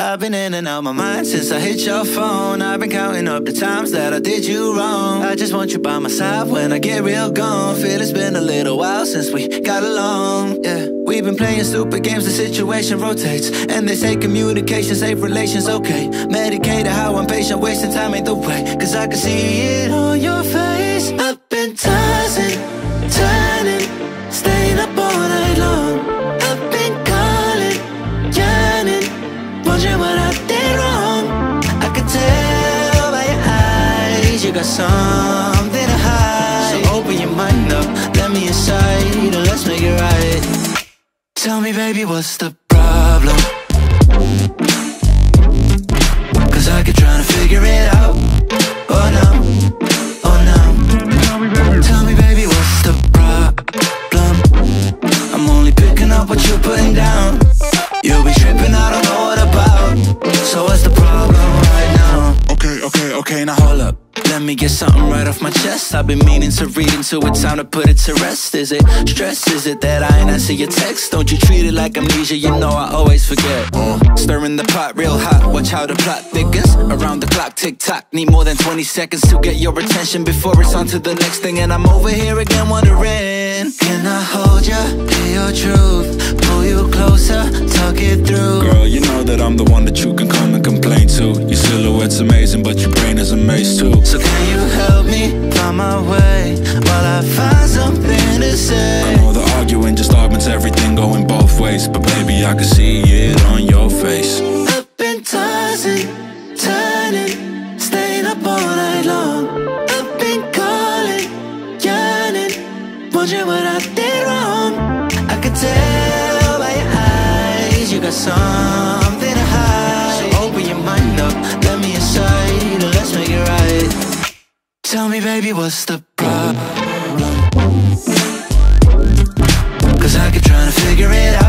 I've been in and out my mind since I hit your phone. I've been counting up the times that I did you wrong. I just want you by my side when I get real gone. Feel it's been a little while since we got along. Yeah, we've been playing stupid games, the situation rotates. And they say communication, safe relations, okay. Medicated how I'm patient, wasting time ain't the way. Cause I can see it on your face. I've got something to hide. So open your mind up, let me inside, and let's make it right. Tell me, baby, what's the problem? Cause I keep trying to figure it out. Oh no, oh no. Tell me, baby, what's the problem? I'm only picking up what you're putting down. You'll be tripping, I don't know what about. Me get something right off my chest. I've been meaning to read until it's time to put it to rest. Is it stress? Is it that I ain't answer your text? Don't you treat it like amnesia? You know I always forget. Uh, stirring the pot real hot, watch how the plot thickens. Around the clock, tick tock. Need more than 20 seconds to get your attention before it's on to the next thing. And I'm over here again wondering Can I hold ya? Hear your truth, pull you closer, talk it through. Girl, you know that I'm the one that you can come and complain to. Your silhouette's amazing, but your brain is a maze too. So can you help me find my way while I find something to say I know the arguing just augments everything going both ways, but baby, I can see it on your face. I've been tossing, turning, staying up all night long. I've been calling, yearning, wondering what I did wrong. I could tell me, baby, what's the problem? Cause I keep trying to figure it out.